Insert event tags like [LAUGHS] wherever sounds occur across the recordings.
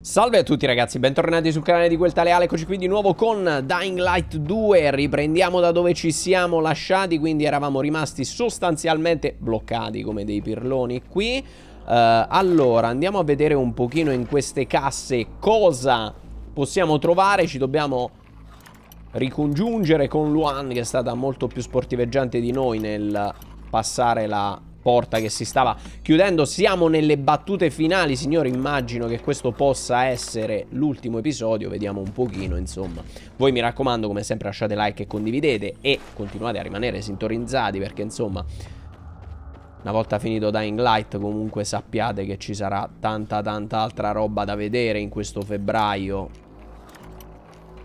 Salve a tutti ragazzi, bentornati sul canale di Quel Tale Ale, eccoci qui di nuovo con Dying Light 2 Riprendiamo da dove ci siamo lasciati, quindi eravamo rimasti sostanzialmente bloccati come dei pirloni qui. Uh, Allora, andiamo a vedere un pochino in queste casse cosa possiamo trovare. Ci dobbiamo ricongiungere con Luan che è stata molto più sportiveggiante di noi nel passare la porta che si stava chiudendo. Siamo nelle battute finali, signori. Immagino che questo possa essere l'ultimo episodio. Vediamo un pochino, insomma. Voi mi raccomando, come sempre, lasciate like e condividete. E continuate a rimanere sintonizzati perché, insomma... Una volta finito Dying Light comunque sappiate che ci sarà tanta tanta altra roba da vedere in questo febbraio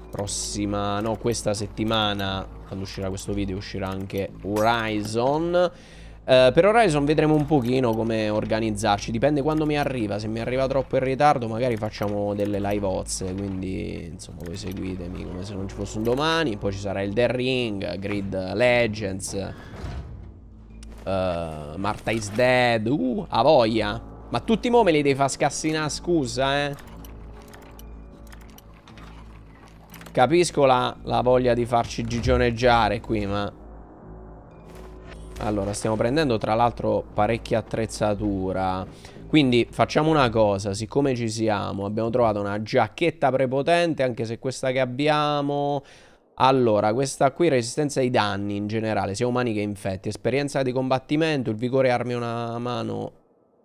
Prossima, no questa settimana quando uscirà questo video uscirà anche Horizon Uh, per Horizon vedremo un pochino come organizzarci Dipende quando mi arriva. Se mi arriva troppo in ritardo magari facciamo delle live ozze Quindi insomma voi seguitemi come se non ci fosse un domani. Poi ci sarà il The Ring, Grid Legends uh, Marta is Dead Uh, a voglia. Ma tutti i mo me li devi far scassinare scusa eh. Capisco la, la voglia di farci gigioneggiare qui ma allora, stiamo prendendo tra l'altro parecchia attrezzatura. Quindi facciamo una cosa, siccome ci siamo, abbiamo trovato una giacchetta prepotente, anche se questa che abbiamo... Allora, questa qui resistenza ai danni in generale, sia umani che infetti. Esperienza di combattimento, il vigore armi una mano,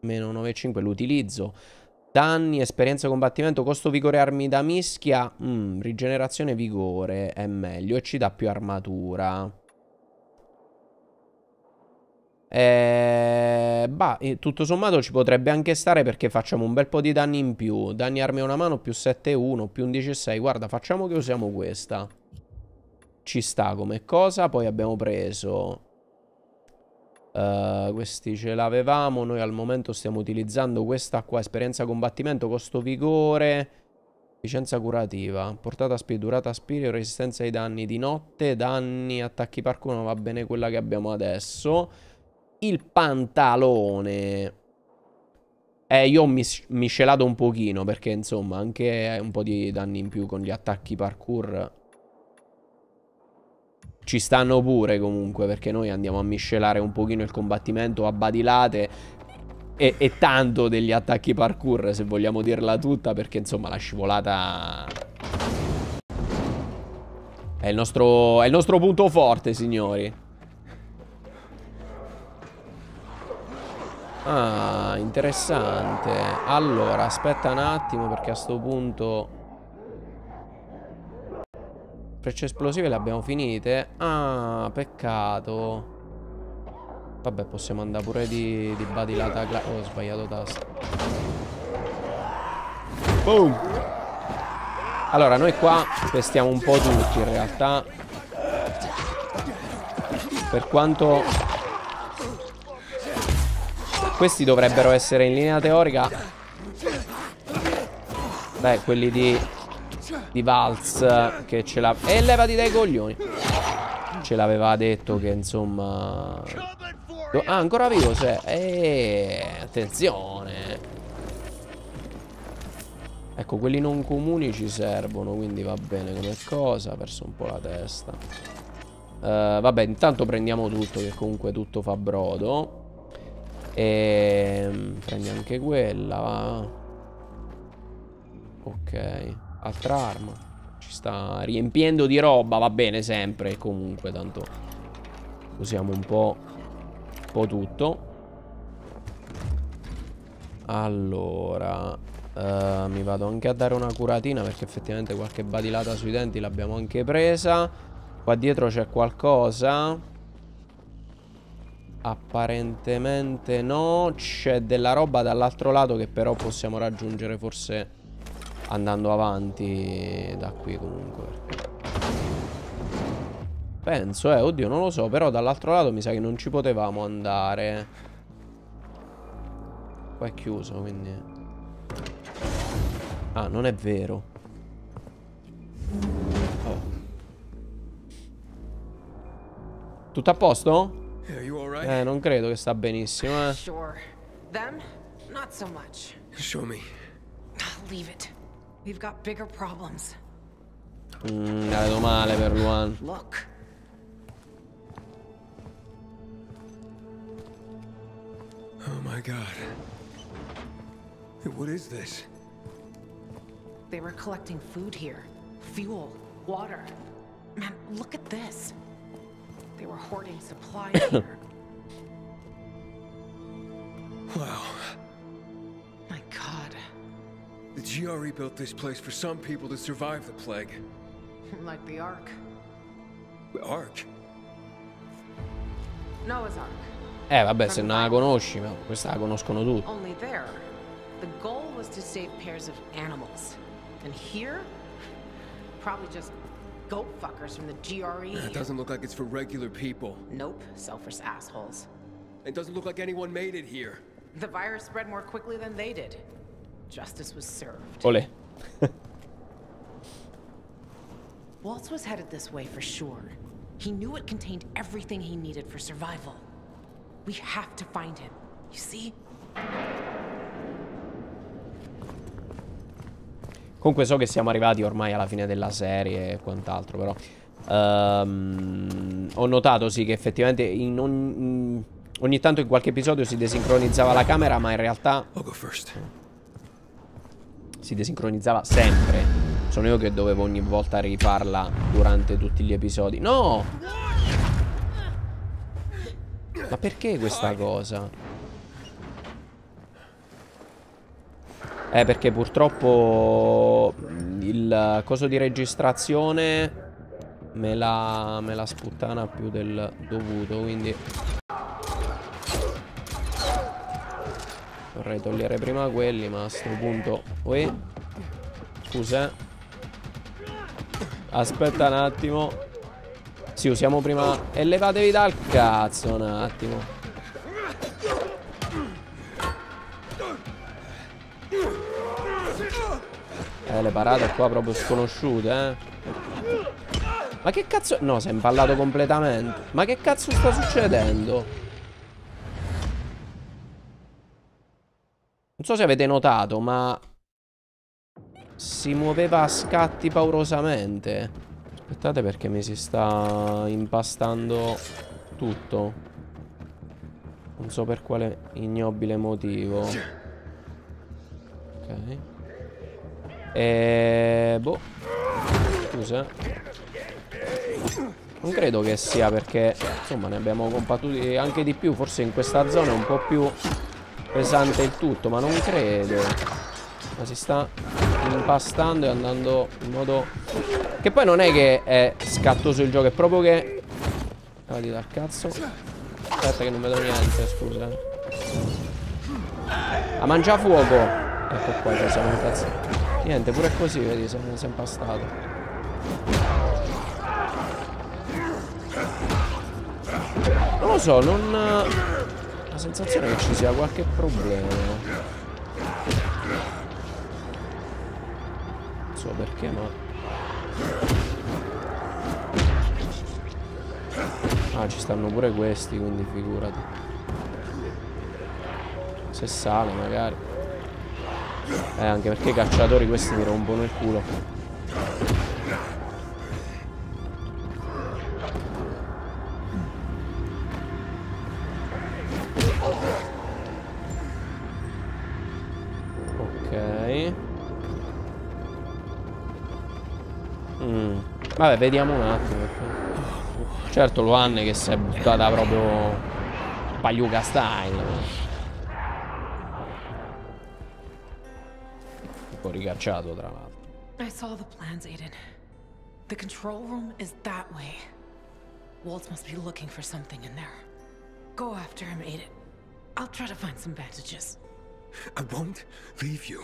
meno 9,5 l'utilizzo. Danni, esperienza di combattimento, costo vigore armi da mischia, mm, rigenerazione vigore è meglio e ci dà più armatura. Eh, bah, tutto sommato ci potrebbe anche stare perché facciamo un bel po' di danni in più. Danni armi a una mano più 7-1, più 11-6. Guarda, facciamo che usiamo questa. Ci sta come cosa. Poi abbiamo preso... Uh, questi ce l'avevamo. Noi al momento stiamo utilizzando questa qua. Esperienza combattimento, costo vigore... Efficienza curativa, portata speed, durata spirito, resistenza ai danni di notte, danni, attacchi parkour, va bene quella che abbiamo adesso il pantalone. Eh, io ho mis miscelato un pochino perché insomma anche un po' di danni in più con gli attacchi parkour ci stanno pure comunque perché noi andiamo a miscelare un pochino il combattimento a badilate e, e tanto degli attacchi parkour se vogliamo dirla tutta perché insomma la scivolata è il nostro, è il nostro punto forte signori. Ah, interessante. Allora, aspetta un attimo perché a sto punto... Frecce esplosive le abbiamo finite. Ah, peccato. Vabbè, possiamo andare pure di, di badilata... Oh, ho sbagliato tasto. Boom! Allora, noi qua pestiamo un po' tutti in realtà. Per quanto questi dovrebbero essere in linea teorica. Beh, quelli di Di Valz Che ce l'ha E levati dai coglioni. Ce l'aveva detto che insomma Ah, ancora vivo sei Eh, attenzione. Ecco, quelli non comuni ci servono Quindi va bene come cosa Ha perso un po' la testa. Uh, Vabbè, intanto prendiamo tutto Che comunque tutto fa brodo e ehm, prendi anche quella. Va. Ok. Altra arma. Ci sta riempiendo di roba. Va bene sempre. Comunque, tanto usiamo un po', un po tutto. Allora. Uh, mi vado anche a dare una curatina perché effettivamente qualche badilata sui denti l'abbiamo anche presa. Qua dietro c'è qualcosa. Apparentemente no. C'è della roba dall'altro lato che però possiamo raggiungere forse andando avanti da qui comunque. Penso eh, oddio non lo so Però dall'altro lato mi sa che non ci potevamo andare. Qua è chiuso quindi. Ah non è vero. Oh. Tutto a posto? Eh, non credo che sta benissimo, eh. Sure. Them? Not so much. Show me. Leave it. We've got bigger problems. Mm, la vedo male per Luan. Look. Oh my god. What is this? They were collecting food here. Fuel, water. Man, look at this. They were hoarding supplies here. [COUGHS] Wow. My god. The GRE built this place for some people to survive the plague. [LAUGHS] Like the Ark. The Ark? Noah's Ark. Eh, vabbè, se non la conosci, ma questa la conoscono tutti. Only there, the goal was to save pairs of animals. And here, probably just goat fuckers from the GRE. It doesn't look like it's for regular people. Nope, selfish assholes. It doesn't look like anyone made it here. The virus spread more quickly than they did. Justice was served. Olè. [LAUGHS] Waltz was headed this way for sure. He knew it contained everything he needed for survival. We have to find him. You see? Comunque so che siamo arrivati ormai alla fine della serie e quant'altro, però... ehm, ho notato sì che effettivamente in ogni, ogni tanto in qualche episodio si desincronizzava la camera, ma in realtà si desincronizzava sempre. Sono io che dovevo ogni volta rifarla durante tutti gli episodi. No! Ma perché questa cosa? Eh, perché purtroppo mm, il coso di registrazione me la, me la sputtana più del dovuto, quindi... Vorrei togliere prima quelli, ma a sto punto... Uè. Scusa. Aspetta un attimo. Sì, usiamo prima... E levatevi dal cazzo un attimo. Eh, le parate qua proprio sconosciute, eh. Ma che cazzo... No, si è impallato completamente. Ma che cazzo sta succedendo? Non so se avete notato, ma... Si muoveva a scatti paurosamente. Aspettate perché mi si sta impastando tutto. Non so per quale ignobile motivo. Ok. E... Boh. Scusa. Non credo che sia perché, insomma, ne abbiamo combattuti anche di più. Forse in questa zona è un po' più pesante il tutto, ma non credo. Ma si sta impastando e andando in modo... Che poi non è che è scattoso il gioco, è proprio che... Guardi dal cazzo. Aspetta che non vedo niente, scusa. A mangia fuoco. Ecco qua, ci siamo incazzati. Niente, pure così, vedi, si è impastato. Non lo so, non... La sensazione è che ci sia qualche problema. Non so perché, ma... Ah, ci stanno pure questi, quindi figurati. Se sale, magari. Eh, anche perché i cacciatori questi mi rompono il culo. Ok. Mm. Vabbè, vediamo un attimo. Certo, Luanne che si è buttata proprio Pagliuca style. Ricacciato, tra l'altro. I saw the plans, Aiden. The control room is that way. Waltz must be looking for something in there. Go after him, Aiden. I'll try to find some bandages. I won't leave you.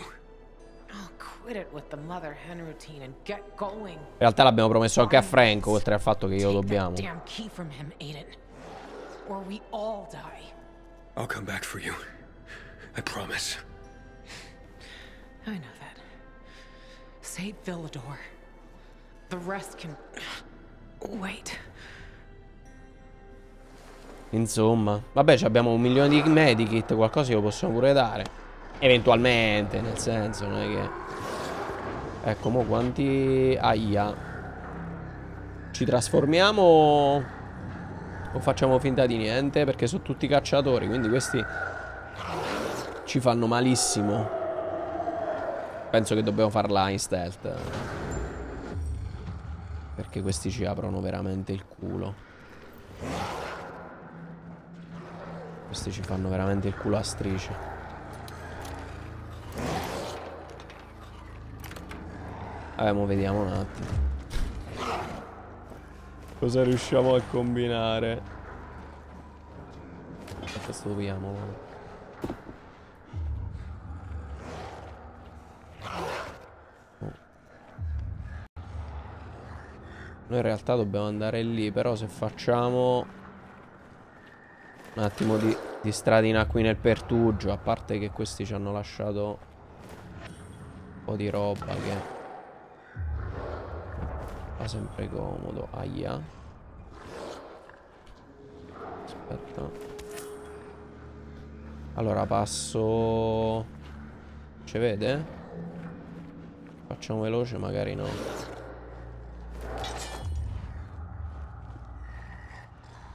Oh, quit it with the mother hen routine and get going. In realtà l'abbiamo promesso anche a Franco, oltre al fatto che io Take dobbiamo. that damn key from him, Aiden. Or we all die. I'll come back for you. I promise. I know that. Save Villador. The rest can... Wait. Insomma, vabbè, abbiamo un milione di medikit, qualcosa glielo possiamo pure dare. Eventualmente, nel senso, non è che... Ecco, mo quanti... Aia. Ci trasformiamo... O facciamo finta di niente? Perché sono tutti cacciatori, quindi questi... Ci fanno malissimo. Penso che dobbiamo farla in stealth. Perché questi ci aprono veramente il culo. Questi ci fanno veramente il culo a strisce. Vabbè, mo vediamo un attimo. Cosa riusciamo a combinare? Aspetta, stupiamo. Noi in realtà dobbiamo andare lì, però se facciamo un attimo di, di stradina qui nel pertugio, a parte che questi ci hanno lasciato un po' di roba che fa sempre comodo. Aia. Aspetta. Allora passo... Ci vede? Facciamo veloce, magari no.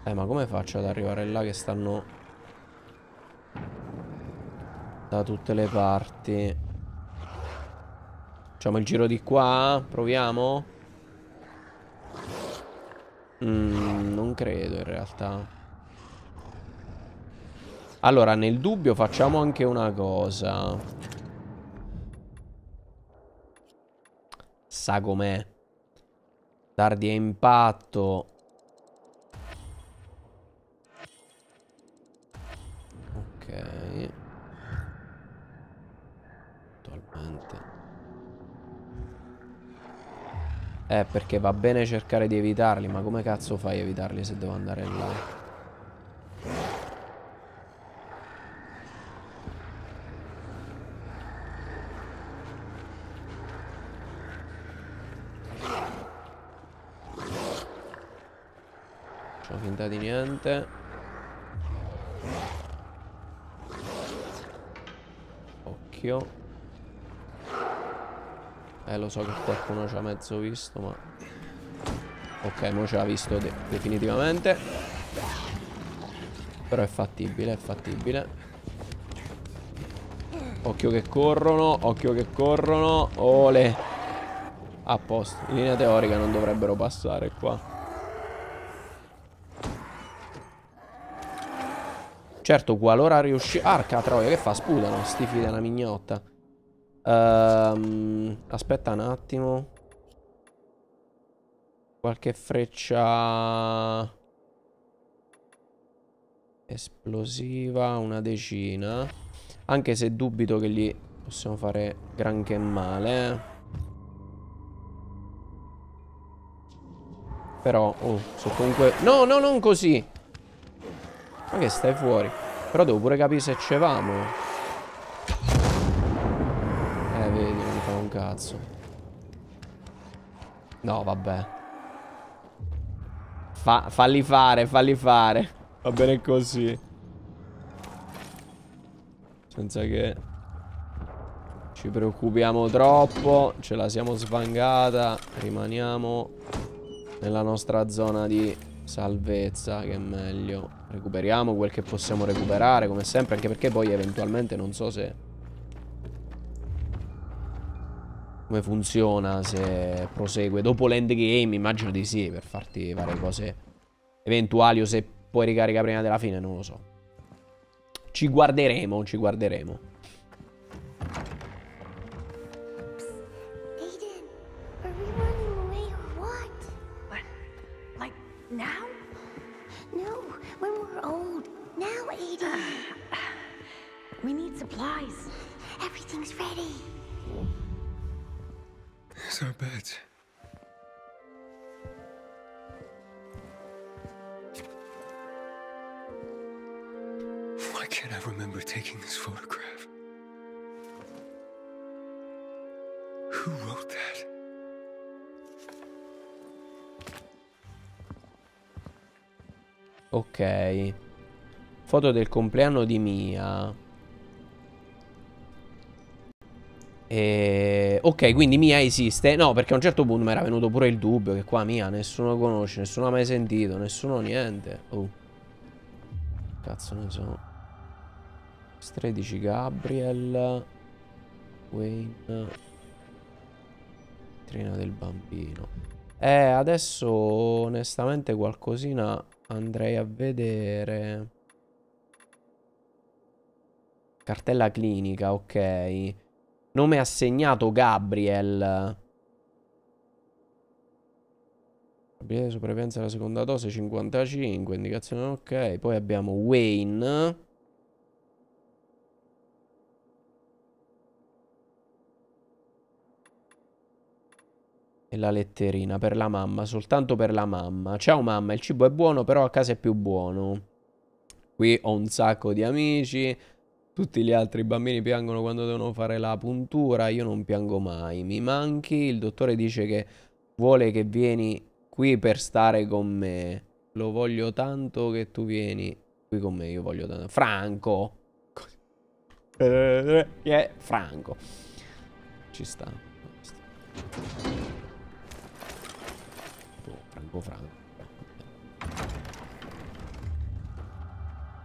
Eh, ma come faccio ad arrivare là che stanno... Da tutte le parti. Facciamo il giro di qua? Proviamo? Mm, non credo in realtà. Allora, nel dubbio facciamo anche una cosa. Sa com'è. Dardi a impatto. Eh, perché va bene cercare di evitarli, ma come cazzo fai a evitarli se devo andare là? Facciamo finta di niente. Occhio. Eh, lo so che qualcuno ci ha mezzo visto, ma... Ok, mo ci ha visto de definitivamente. Però è fattibile, è fattibile. Occhio che corrono, occhio che corrono. Ole. A posto. In linea teorica non dovrebbero passare qua. Certo, qualora riusci... Arca troia, che fa? Sputano, sti figli della mignotta. Um, aspetta un attimo. Qualche freccia esplosiva, una decina. Anche se dubito che gli possiamo fare granché male. Però, oh, so comunque... No, no, non così. Ma che stai fuori? Però devo pure capire se cevamo. Cazzo. No, vabbè. Fa falli fare, falli fare. Va bene così. Senza che ci preoccupiamo troppo. Ce la siamo svangata. Rimaniamo nella nostra zona di salvezza, che è meglio. Recuperiamo quel che possiamo recuperare, come sempre, anche perché poi eventualmente non so se come funziona, se prosegue dopo l'endgame, immagino di sì, per farti fare cose eventuali o se puoi ricaricare prima della fine, non lo so. Ci guarderemo, ci guarderemo. [SIGHS] We need supplies. Everything's ready. Our beds. Why can't I remember taking this photograph? Who wrote that? Ok. Foto del compleanno di Mia. E... Ok, quindi Mia esiste. No, perché a un certo punto mi era venuto pure il dubbio che qua Mia nessuno conosce, nessuno ha mai sentito, nessuno niente. Oh. Cazzo ne so. 13 Gabriel. Wayne. Trina del bambino. Eh, adesso onestamente qualcosina andrei a vedere. Cartella clinica, ok. Nome assegnato Gabriel. Probabilità di sopravvivenza della seconda dose 55, indicazione ok. Poi abbiamo Wayne. E la letterina per la mamma, soltanto per la mamma. Ciao mamma, il cibo è buono, però a casa è più buono. Qui ho un sacco di amici. Tutti gli altri bambini piangono quando devono fare la puntura, io non piango mai. Mi manchi, il dottore dice che vuole che vieni qui per stare con me. Lo voglio tanto che tu vieni qui con me, io voglio tanto. Franco. [LAUGHS] Eh, è Franco. Ci sta. Oh, Franco Franco.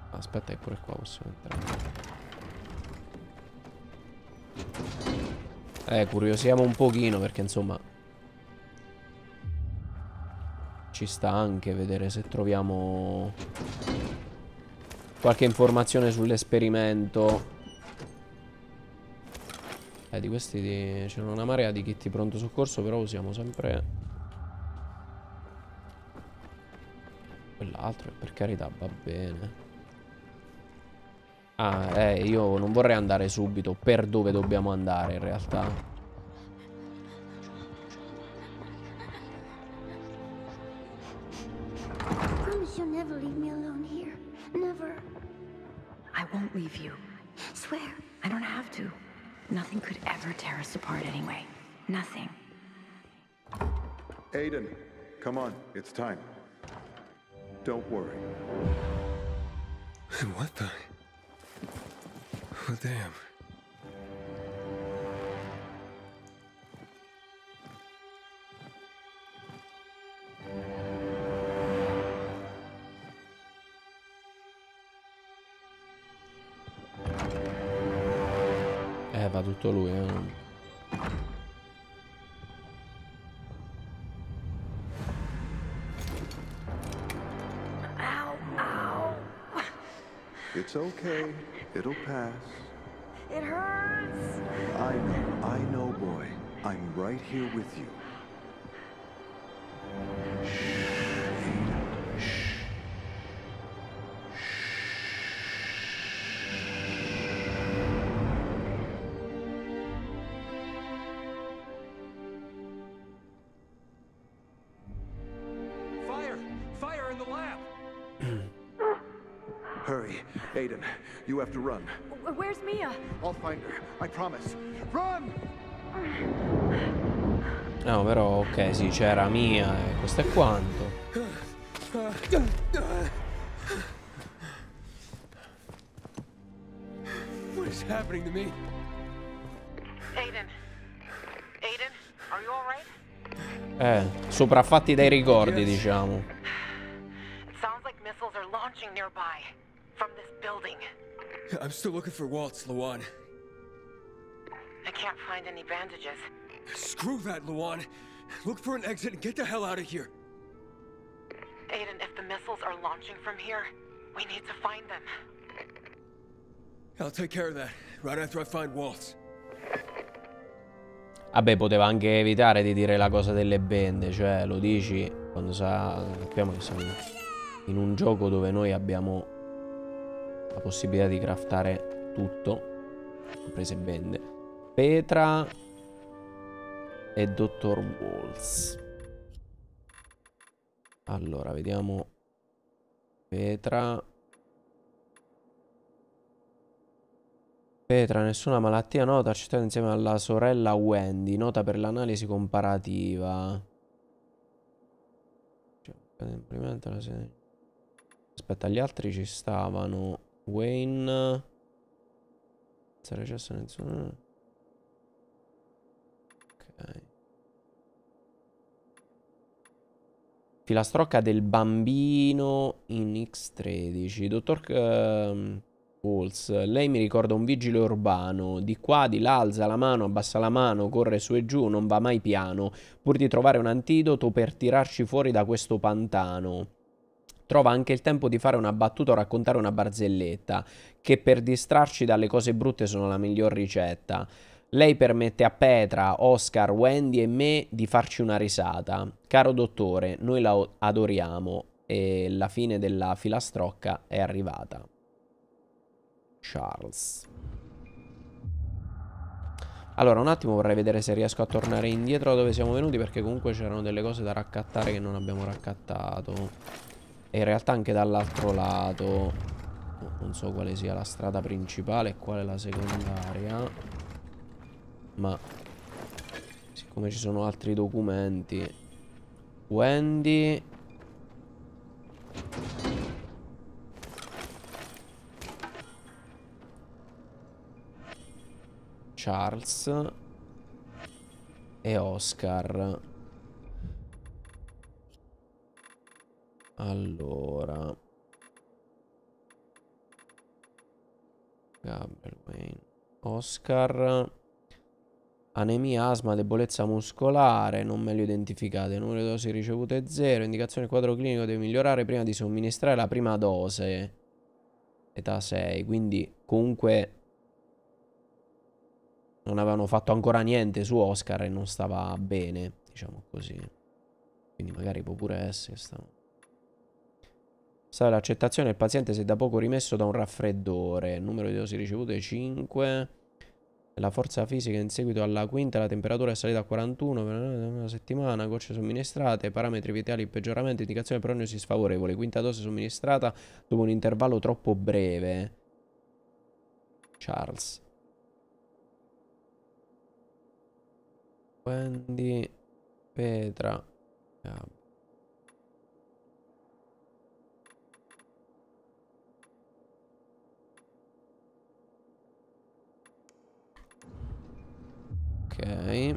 Aspetta che pure qua posso entrare. Eh, curiosiamo un pochino perché insomma ci sta anche vedere se troviamo qualche informazione sull'esperimento. Eh, di questi di... c'è una marea di kit pronto soccorso, però usiamo sempre quell'altro, per carità, va bene. Ah, eh, io non vorrei andare subito per dove dobbiamo andare in realtà. Promise you'll never leave me alone here. Never. I won't leave you. Swear. I don't have to. Nothing could ever tear us apart anyway. Nothing. Aiden, come on, it's time. Don't worry. What the? Oh, damn. Eh, va tutto lui, eh. Ow, ow. It's okay. It'll pass. It hurts. I know, I know, boy. I'm right here with you. Hurry, Aiden. You have to run. Where's Mia? I'll find her. I promise. Run! No, però, ok, sì, c'era mia e questo è quanto. What is happening to me? Aiden. Aiden, are you alright? Eh, sopraffatti dai ricordi, diciamo. I'm still looking for Waltz, Luan. I can't find any bandages. Screw that, Luan. Look for an exit and get the hell out of here. Aiden, if the missiles are launching from here, we need to find them. I'll take care of that right after I find Waltz. Vabbè, poteva anche evitare di dire la cosa delle bende, cioè lo dici quando sa... sappiamo che siamo in un gioco dove noi abbiamo la possibilità di craftare tutto, comprese bende. Petra e Dottor Walls. Allora, vediamo Petra. Petra, nessuna malattia nota, accettata insieme alla sorella Wendy, nota per l'analisi comparativa. Cioè, Aspetta, gli altri ci stavano. Wayne. Senza recesso nessuno. Ok. Filastrocca del bambino in X13. Dottor uh, lei mi ricorda un vigile urbano. Di qua, di là, alza la mano, abbassa la mano, corre su e giù, non va mai piano. Pur di trovare un antidoto per tirarci fuori da questo pantano. Trova anche il tempo di fare una battuta o raccontare una barzelletta, che per distrarci dalle cose brutte sono la miglior ricetta. Lei permette a Petra, Oscar, Wendy e me di farci una risata. Caro dottore, noi la adoriamo e la fine della filastrocca è arrivata. Charles. Allora, un attimo vorrei vedere se riesco a tornare indietro da dove siamo venuti perché comunque c'erano delle cose da raccattare che non abbiamo raccattato. E in realtà anche dall'altro lato Non so quale sia la strada principale e quale la secondaria Ma Siccome ci sono altri documenti Wendy Charles e Oscar Allora. Gabriel Wayne. Oscar. Anemia, asma, debolezza muscolare, non meglio identificate. Numero di dosi ricevute 0. Indicazione quadro clinico deve migliorare prima di somministrare la prima dose. Età 6. Quindi comunque non avevano fatto ancora niente su Oscar e non stava bene, diciamo così. Quindi magari può pure essere che. Sa l'accettazione del paziente si è da poco rimesso da un raffreddore. Numero di dosi ricevute 5. La forza fisica in seguito alla quinta, la temperatura è salita a 41 per una settimana, gocce somministrate, parametri vitali peggioramento, indicazione prognosi sfavorevole, quinta dose somministrata dopo un intervallo troppo breve. Charles. Wendy, Petra, Gab. Ok.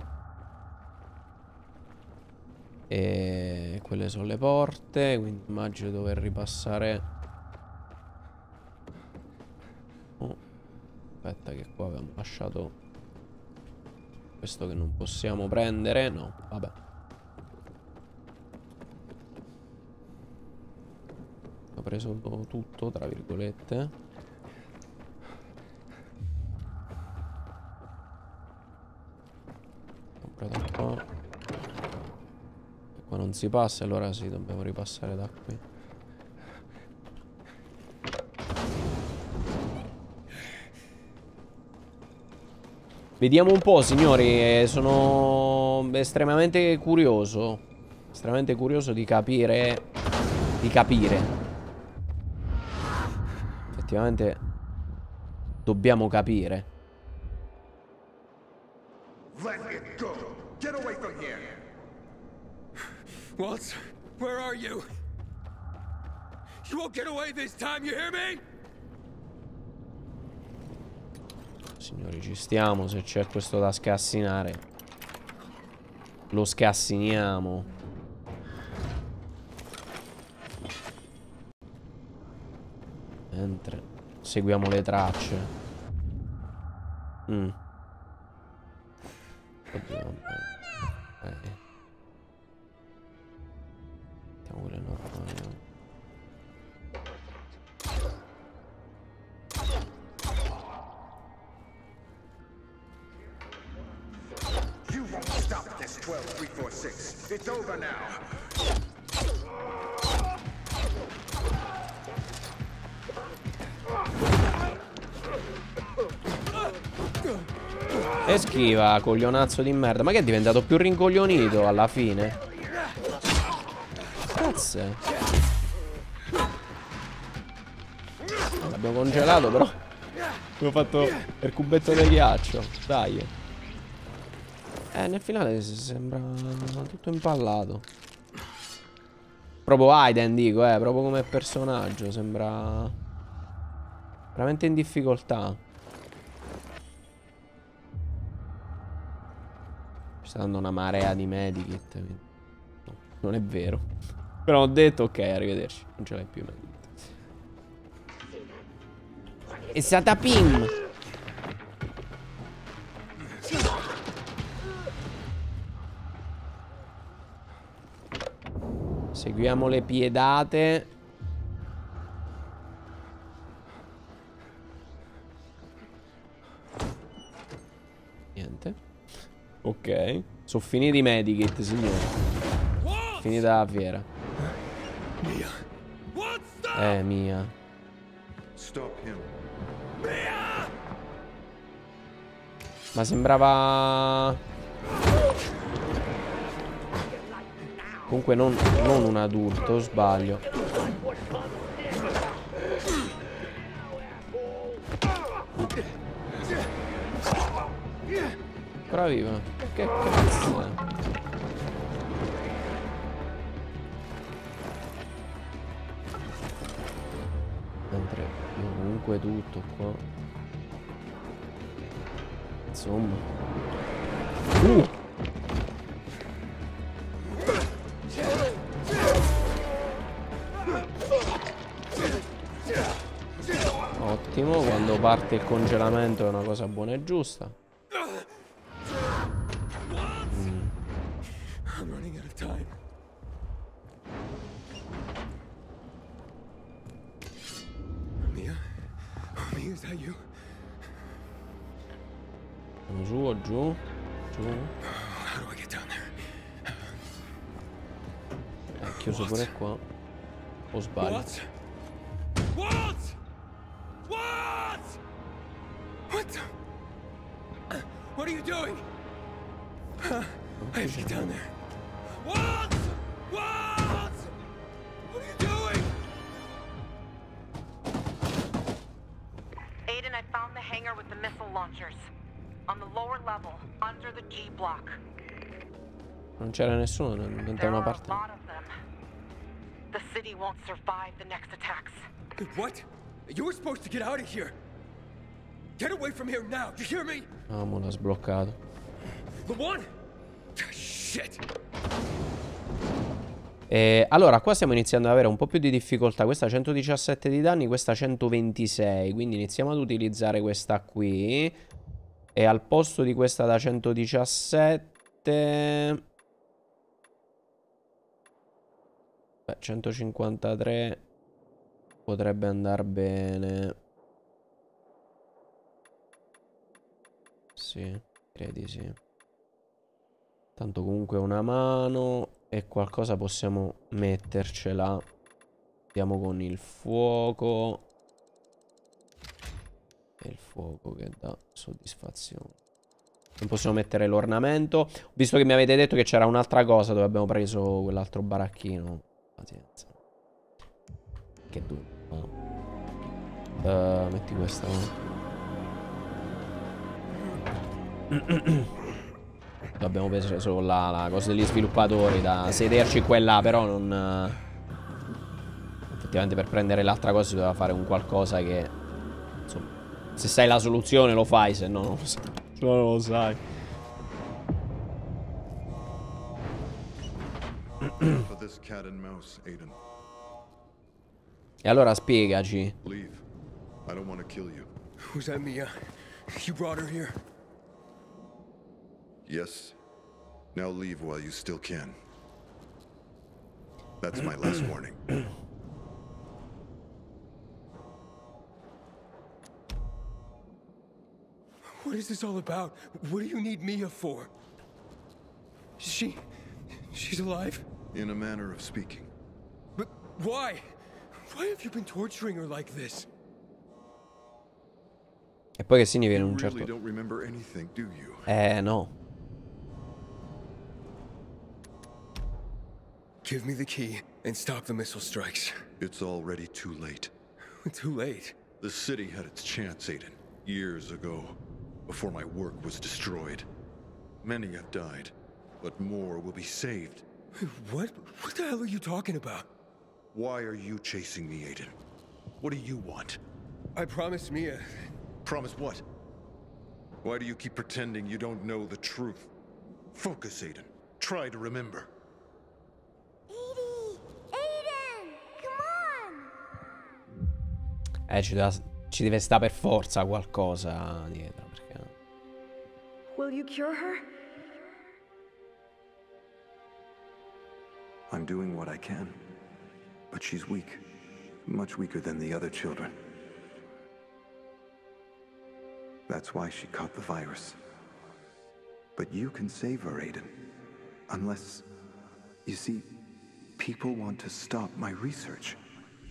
E quelle sono le porte, quindi immagino dover ripassare. Oh. Aspetta che qua abbiamo lasciato questo che non possiamo prendere. No, vabbè. Ho preso tutto, tra virgolette. Si passa allora sì dobbiamo ripassare da qui. Vediamo un po' signori Sono estremamente curioso Estremamente curioso di capire Di capire. Effettivamente Dobbiamo capire Let it go! Get away from here! Waltz, where are you? You won't get away this time, you hear me? Signori, ci stiamo. Se c'è questo da scassinare, lo scassiniamo. Mentre seguiamo le tracce. Mm. Oddio, Schiva, coglionazzo di merda. Ma che è diventato più rincoglionito alla fine? Cazzo. L'abbiamo congelato però. Abbiamo fatto il cubetto di ghiaccio. Dai. Eh, nel finale sembra tutto impallato. Proprio Aiden, dico, eh. Proprio come personaggio. Sembra... Veramente in difficoltà. Sta dando una marea di medikit. quindi- No, non è vero. Però ho detto, ok, arrivederci. Non ce l'hai più medikit. È stata Pim. Seguiamo le piedate. Ok. Sono finiti i medikit, signore. Finita la fiera. Mia. Eh, mia. Stop him. Ma sembrava... Comunque non, non un adulto, sbaglio. Ancora viva. Che cazzo è? Mentre comunque tutto qua. Insomma. Uh! Ottimo, quando parte il congelamento è una cosa buona e giusta. Time. Mia? Oh, Mia, is that you? Sono Giù o giù? Giù. How do I get down there? È chiuso pure qua. O sbaglio? What? What? What? What the? What are you doing? Huh? I have to get down there. Missile. On the lower level, under the G block. Non c'era nessuno da da There una are a parte. lot of them. The city won't survive the next attacks. What? You were supposed to get out of here. Get away from here now. Do you hear me? Ah, mo l'ha sbloccato. The one? Shit. E allora, qua stiamo iniziando ad avere un po' più di difficoltà. Questa ha 117 di danni, questa 126. Quindi iniziamo ad utilizzare questa qui. E al posto di questa da 117... Beh, 153 potrebbe andare bene. Sì, credi sì. Tanto comunque una mano e qualcosa possiamo mettercela. Andiamo con il fuoco. E il fuoco che dà soddisfazione. Non possiamo mettere l'ornamento. Visto che mi avete detto che c'era un'altra cosa dove abbiamo preso quell'altro baracchino. Pazienza. Che duro. Eh, metti questa. [CLEARS THROAT] [CLEARS THROAT] Abbiamo preso la, la cosa degli sviluppatori da sederci qua e là, però non... eh, Effettivamente per prendere l'altra cosa si doveva fare un qualcosa che... Insomma, se sai la soluzione lo fai, se no non lo sai. Non lo sai. E allora spiegaci. Leave. I don't want to kill you. Was that Mia? You brought her here. Yes. Now leave while you still can. That's my last [CLEARS THROAT] warning. What is this all about? What do you need Mia for? She. She's alive? In a manner of speaking. But why? Why have you been torturing her like this? E poi che significa in You un certo... don't remember anything, do you? Eh no. Give me the key and stop the missile strikes. It's already too late. [LAUGHS] Too late. The city had its chance, Aiden, years ago, before my work was destroyed. Many have died, but more will be saved. [LAUGHS] What? What the hell are you talking about? Why are you chasing me, Aiden? What do you want? I promised Mia. Promise what? Why do you keep pretending you don't know the truth? Focus, Aiden. Try to remember. Edie! Aiden! Come on! Eh, ci, deve- ci deve stare per forza qualcosa dietro. Perché... Will you cure her? I'm doing what I can. But she's weak. Much weaker than the other children. That's why she caught the virus. But you can save her, Aiden. Unless... You see, people want to stop my research.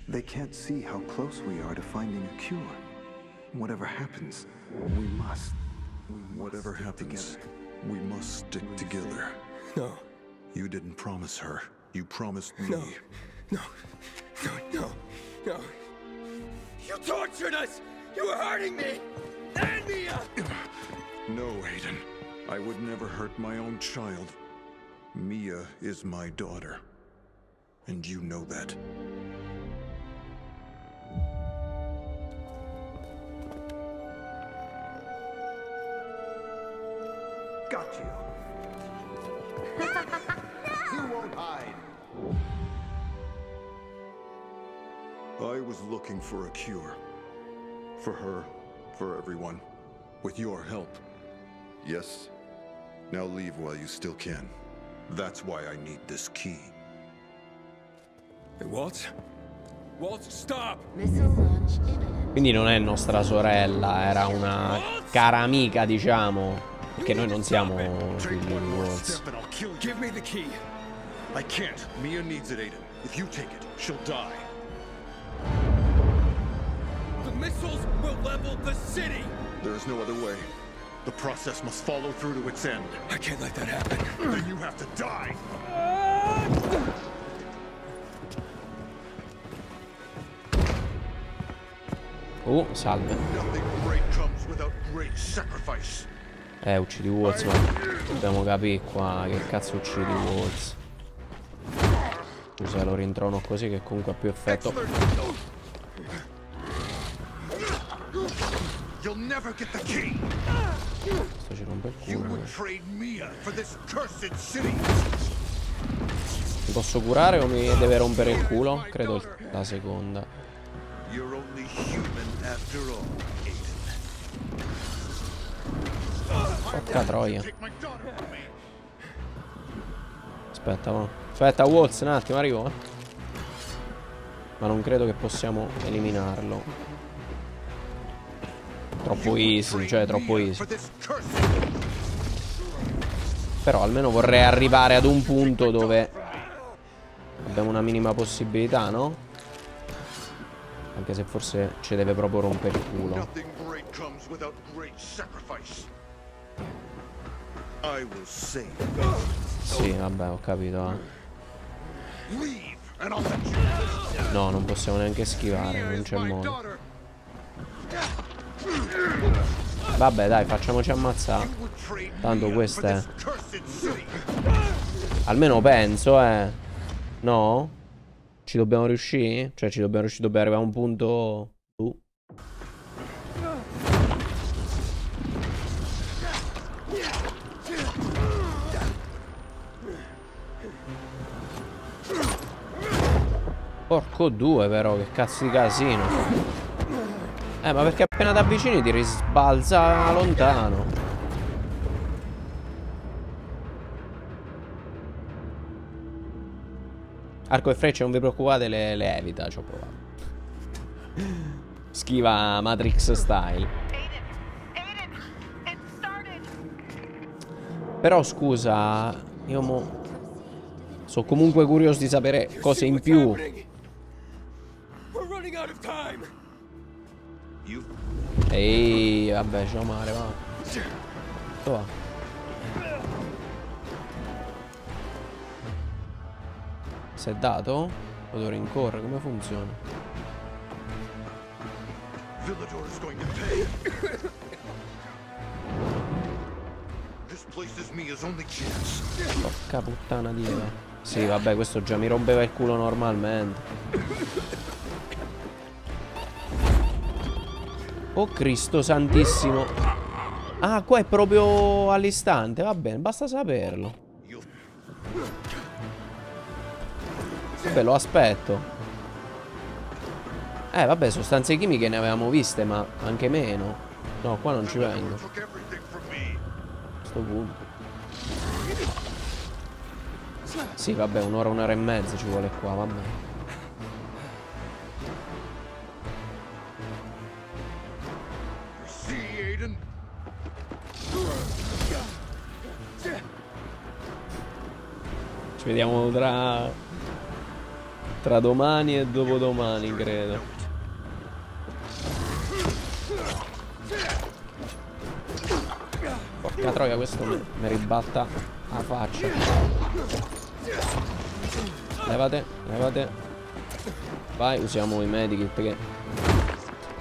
They can't see how close we are to finding a cure. Whatever happens, we must. we must Whatever happens, together. we must stick together. No, You didn't promise her. You promised me. no, no, no, no, no. You tortured us! You were hurting me! And Mia! No, Aiden. I would never hurt my own child. Mia is my daughter. And you know that. Looking for a cure. For her, for everyone. With your help. Yes. Now leave while you still can. That's why I need this key. Hey, Waltz? Waltz, stop! Missile launch. Quindi non è nostra sorella, era una cara amica, diciamo. Perché noi non siamo Take figli di more Waltz. step and I'll kill you. Give me the key. I can't. Mia needs it, Aiden. If you take it, she'll die. Missiles will level the city! There is no other way. The process must follow through to its end. I can't let that happen. Then you have to die. Oh, salve. Nothing great comes without great sacrifice. Eh, uccidi Waltz, ma dobbiamo capire qua che cazzo uccidi Waltz. Scusa, lo rintrono così che comunque ha più effetto. You'll never get the key. You culo. would trade Mia for this cursed city. Mi posso curare o mi deve rompere il culo? Credo la seconda. You're only human after all, Aiden. Porca troia. Aspetta, ma. Aspetta, Waltz, un attimo, arrivo. Ma non credo che possiamo eliminarlo. Troppo easy, cioè troppo easy. Però almeno vorrei arrivare ad un punto dove abbiamo una minima possibilità, no? Anche se forse ci deve proprio rompere il culo. Sì, vabbè, ho capito. eh. No, non possiamo neanche schivare, non c'è modo. Vabbè, dai, facciamoci ammazzare. Tanto questa è-. Almeno penso, eh. No? Ci dobbiamo riuscire? Cioè, ci dobbiamo riuscire, dobbiamo arrivare a un punto... Uh. Porco due però, che cazzo di casino. Eh, ma perché appena ti avvicini ti risbalza lontano. Arco e frecce, non vi preoccupate, le, le evita, ci ho provato. Schiva Matrix style. Però scusa, io mo... Sono comunque curioso di sapere cose in più. We're running out of time! Ehi, vabbè, c'ho male, va. Dove va? Si è dato? Lo devo rincorrere, come funziona? Porca puttana di. Sì, vabbè, questo già mi rompeva il culo normalmente. Oh Cristo santissimo. Ah, qua è proprio all'istante. Va bene, basta saperlo. Vabbè, lo aspetto. Eh, vabbè, sostanze chimiche ne avevamo viste, ma anche meno. No, qua non ci vengo. A sto punto. Sì, vabbè, un'ora, un'ora e mezza ci vuole qua, vabbè. Vediamo tra... Tra domani e dopodomani, credo. Porca troia, questo mi, ribatta la faccia. Levate, levate. Vai, usiamo i medikit che...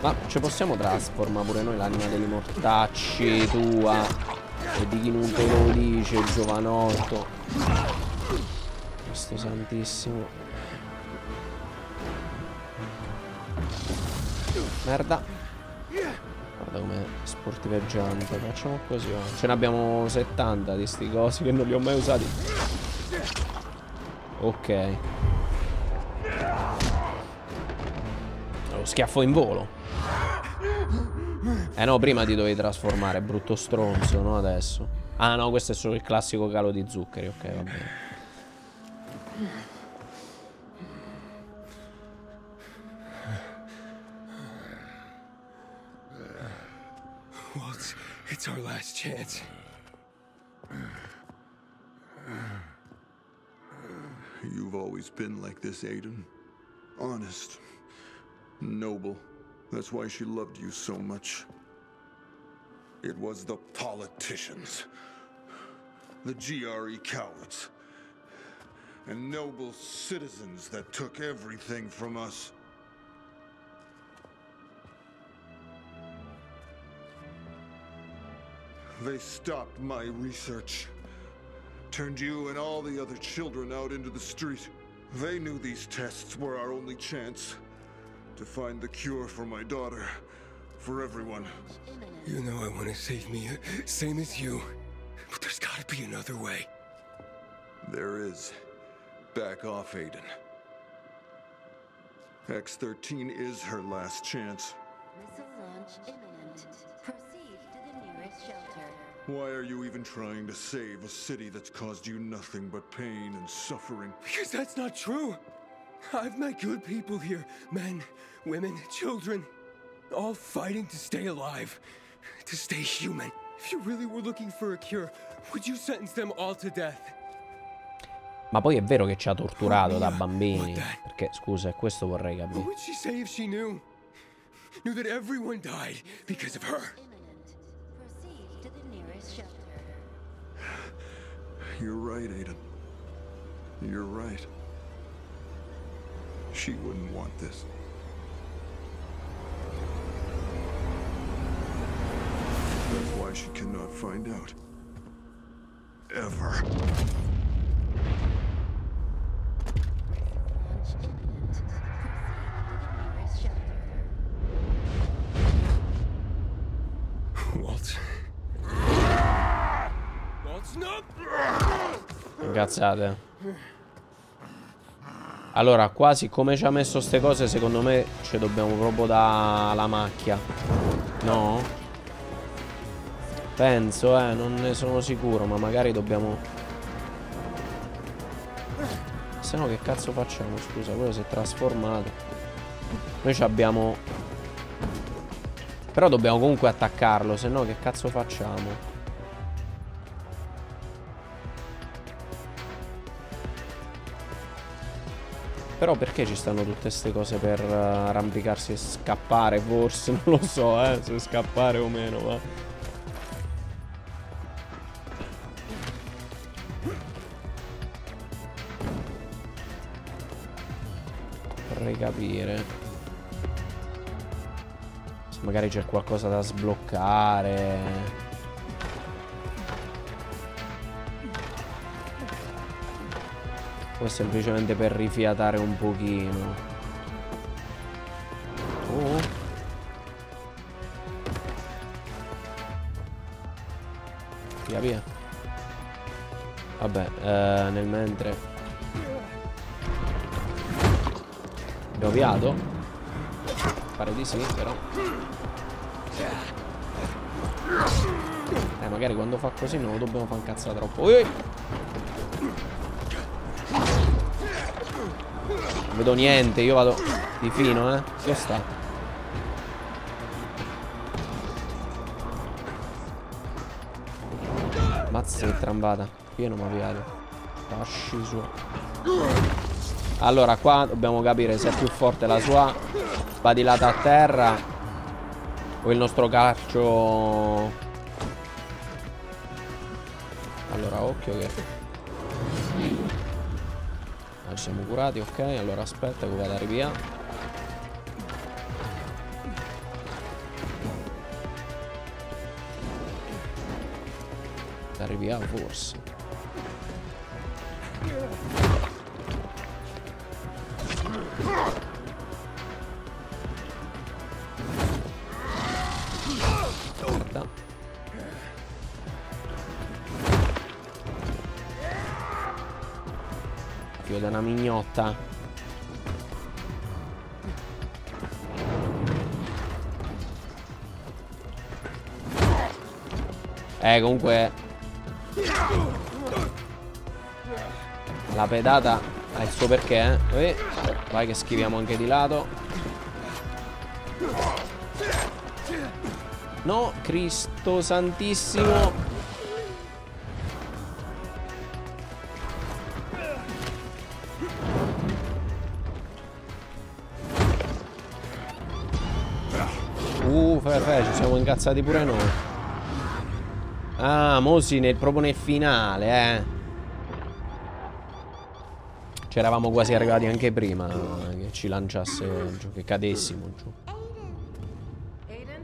Ma ci possiamo trasformare pure noi l'anima degli mortacci tua. E di chi non te lo dice, giovanotto. Cristo santissimo. Merda. Guarda com'è sportiveggiante. Facciamo così. Oh. Ce ne abbiamo 70 di sti cosi che non li ho mai usati. Ok. Lo schiaffo in volo. Eh no, prima ti dovevi trasformare, brutto stronzo, no adesso. Ah no, questo è solo il classico calo di zuccheri, ok, va bene. Walt, it's our last chance. You've always been like this, Aiden. Honest. Noble. That's why she loved you so much. It was the politicians. The GRE cowards. And noble citizens that took everything from us. They stopped my research. Turned you and all the other children out into the street. They knew these tests were our only chance to find the cure for my daughter. For everyone. You know I want to save Mia, same as you. But there's gotta be another way. There is. Back off, Aiden. X-13 is her last chance. Missile launch imminent. Proceed to the nearest shelter. Why are you even trying to save a city that's caused you nothing but pain and suffering? Because that's not true. I've met good people here men, women, children. All fighting to stay alive, to stay human. If you really were looking for a cure, would you sentence them all to death? Ma poi è vero che ci ha torturato da bambini. Perché, scusa, è questo vorrei What capire. would she say if she knew? Knew that everyone died because of her. You're right, Aiden. You're right. She wouldn't want this. That's why she cannot find out. Ever. Cazzate. Allora, qua siccome ci ha messo ste cose, secondo me ci dobbiamo proprio dalla macchia. No? Penso, eh, non ne sono sicuro, ma magari dobbiamo... Se no che cazzo facciamo, scusa, quello si è trasformato. Noi abbiamo... Però dobbiamo comunque attaccarlo, se no che cazzo facciamo? Però perché ci stanno tutte queste cose per eh, arrampicarsi e scappare? Forse, [LAUGHS] non lo so, eh, se scappare o meno, ma... capire. Se magari c'è qualcosa da sbloccare. O semplicemente per rifiatare un pochino. Oh. Via via. Vabbè, eh, nel mentre Avviato? Pare di sì, però. Eh, magari quando fa così non lo dobbiamo far incazzare troppo. Ui, ui. Non vedo niente, io vado di fino, eh. Dove sta? Mazza che trambata. Io non mi avviato. Lasci su. Allora, qua dobbiamo capire se è più forte la sua spadilata a terra o il nostro calcio. Allora, occhio che... Ah, siamo curati, ok. Allora aspetta che vado a via. Arriviamo forse. Figlio da una mignotta. Eh, comunque... La pedata ha il suo perché, eh. Vai che schiviamo anche di lato. No, Cristo santissimo. Uh, fai, ci siamo incazzati pure noi. Ah, Mosi nel, proprio nel finale, eh. C'eravamo quasi arrivati anche prima che ci lanciasse giù, che cadessimo giù. Aiden?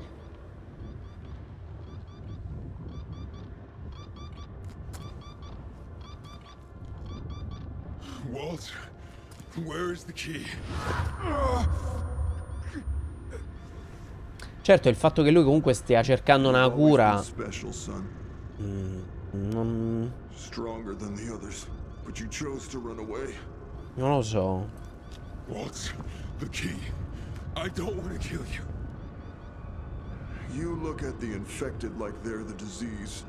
Walt, where is the key? Certo, il fatto che lui comunque stia cercando una cura non, Stronger than the others. But you chose to run away. Non lo so. Walt, the key. I don't want to kill you. You look at the infected like they're the disease.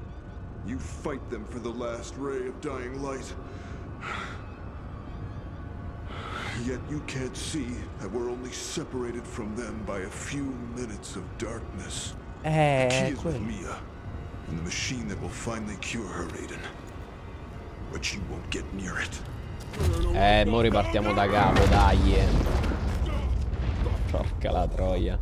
You fight them for the last ray of dying light. Yet you can't see that we're only separated from them by a few minutes of darkness. The key Eh, is with. Mia, and the machine that will finally cure her, Aiden. But you won't get near it. Eh, mo ripartiamo da capo, dai. Porca la troia.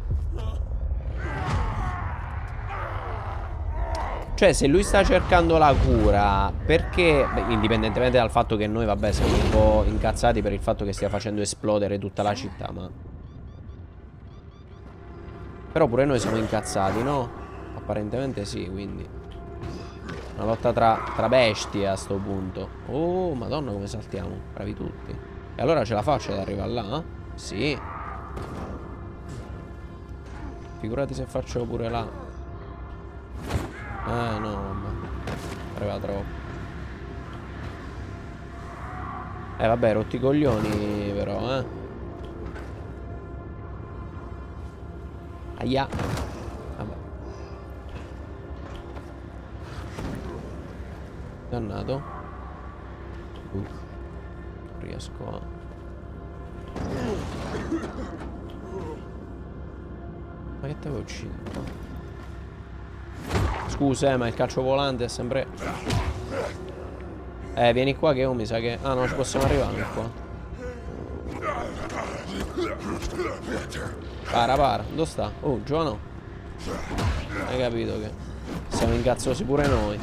Cioè, se lui sta cercando la cura, perché, beh, indipendentemente dal fatto che noi, vabbè, siamo un po' incazzati per il fatto che stia facendo esplodere tutta la città, ma... Però pure noi siamo incazzati, no? Apparentemente sì, quindi... Una lotta tra, tra bestie a sto punto. Oh, madonna come saltiamo. Bravi tutti. E allora ce la faccio ad arrivare là? Sì. Figurati se faccio pure là. Ah, no, vabbè. Arriva troppo. Eh, vabbè, rotti i coglioni, però, eh. Aia. Dannato. Uh, non riesco a... Ma che te vuoi uccidere? Scusa, eh, ma il calcio volante è sempre... Eh, vieni qua che io mi sa che... Ah, no, ci possiamo arrivare qua. Para, para. Dove sta? Oh, Giovano. Hai capito che... Siamo incazzosi pure noi.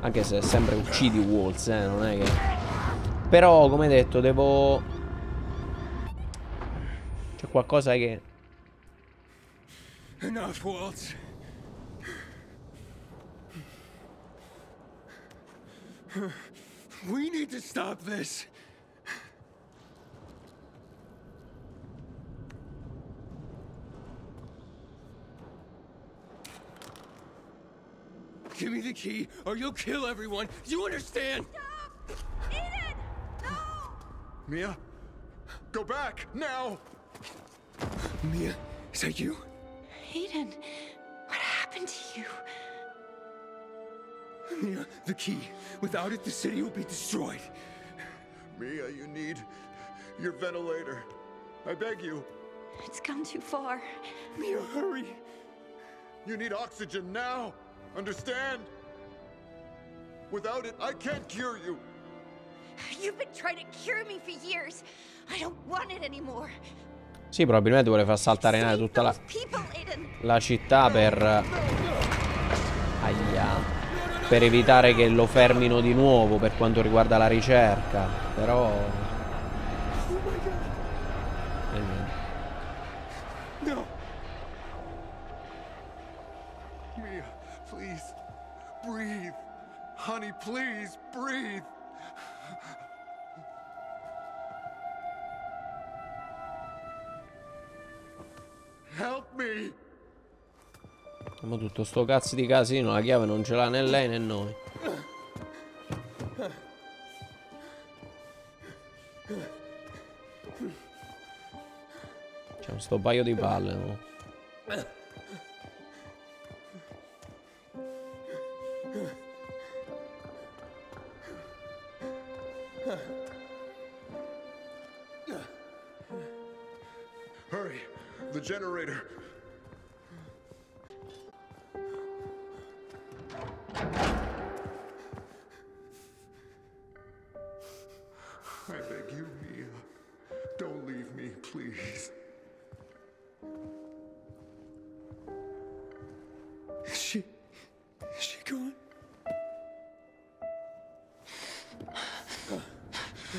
Anche se sempre uccidi Walls, eh, non è che... Però, come detto, devo... C'è qualcosa che... Enough, Walt. We need to stop this. Give me the key, or you'll kill everyone. Do you understand? Eden! No! Mia? Go back, now! Mia, is that you? Aiden, what happened to you? Mia, the key. Without it, the city will be destroyed. Mia, you need your ventilator. I beg you. It's gone too far. Mia, hurry. You need oxygen now. Understand? Without it, I can't cure you. You've been trying to cure me for years. I don't want it anymore. Sì, probabilmente vuole far saltare in aria tutta la, la città per... Aia. Per evitare che lo fermino di nuovo per quanto riguarda la ricerca. Però... please, breathe. Help me! Ma tutto sto cazzo di casino, la chiave non ce l'ha né lei né noi. C'è un sto paio di palle, no? Hurry! The generator!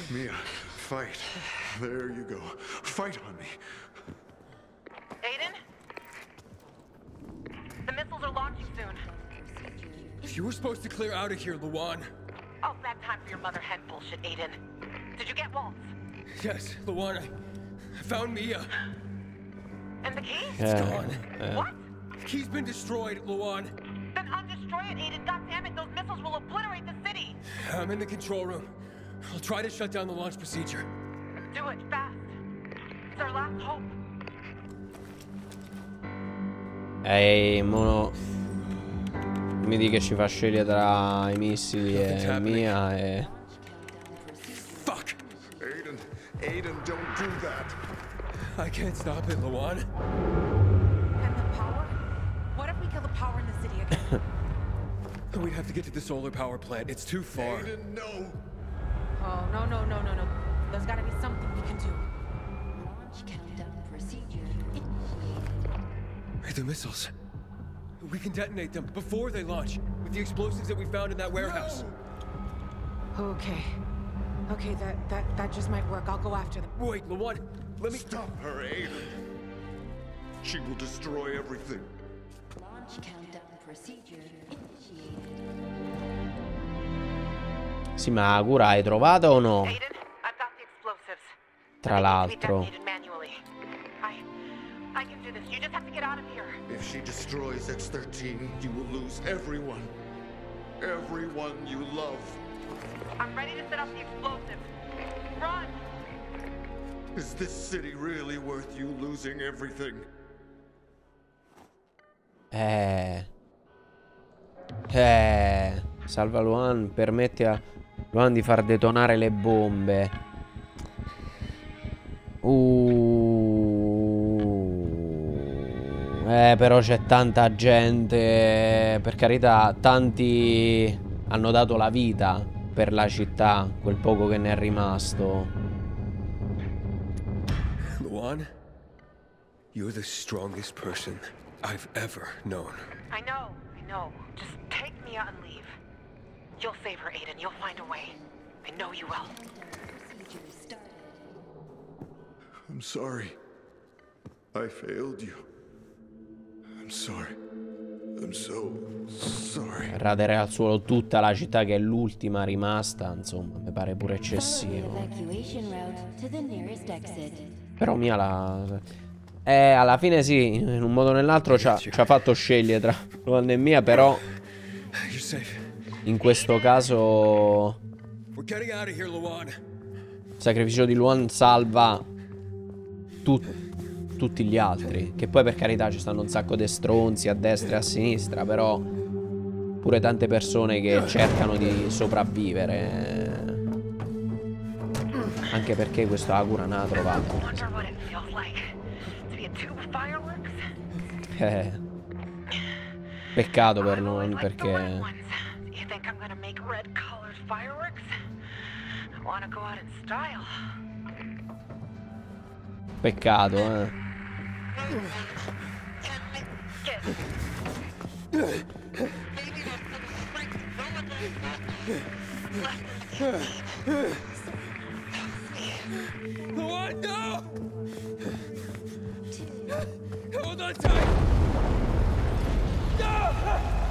Mia, fight. There you go. Fight on me. Aiden? The missiles are launching soon. You were supposed to clear out of here, Luan. Oh, bad time for your mother hen bullshit, Aiden. Did you get Waltz? Yes, Luan, I, I found Mia. And the key? Eh, gone. eh. What? The key's been destroyed, Luan. Then undestroy it, Aiden. God damn it, those missiles will obliterate the city. I'm in the control room. I'll try to shut down the launch procedure. Do it fast. It's our last hope. Ehi, mono. Mi di che ci fa scegliere tra i missili e mia e... Fuck! Aiden, Aiden, don't do that. I can't stop it, Luan. And the power? What if we kill the power in the city again? [LAUGHS] We'd have to get to the solar power plant. It's too far. Aiden, no. Oh, no, no, no, no, no. There's gotta be something we can do. Launch countdown procedure initiated. The missiles. We can detonate them before they launch with the explosives that we found in that warehouse. Okay. Okay, that, that, that just might work. I'll go after them. Wait, Luan, let me. Stop her, Aiden. She will destroy everything. Launch countdown procedure Sì, ma Cura hai trovato o no? Tra l'altro. If she destroys X-13, you will lose everyone. Everyone you love. I'm ready to set up the explosives. Run! Is this city really worth you losing everything? Eh. Eh. Salva Luan, permette a Luan di far detonare le bombe. Uh. Eh, però c'è tanta gente. Per carità, tanti hanno dato la vita per la città, quel poco che ne è rimasto. Luan, you're the strongest person I've ever known. I know, I know. Just take Mia and leave. You'll save her, Aiden. You'll find a way. I know you will. I'm sorry. I failed you. I'm sorry. I'm so sorry. Radere al suolo tutta la città che è l'ultima rimasta, insomma, mi pare pure eccessivo. Però Mia la... Eh, alla fine sì, in un modo o nell'altro ci ha, ci ha fatto scegliere tra Luan e Mia, però You're safe. In questo caso il sacrificio di Luan salva tu- tutti gli altri. Che poi per carità ci stanno un sacco di stronzi a destra e a sinistra, però pure tante persone che cercano di sopravvivere. Anche perché questo Agura non ha trovato. Eh, peccato per noi perché I'm gonna make red colored fireworks? I wanna go out in style. peccato, eh. Luan, no! Hold on tight! No!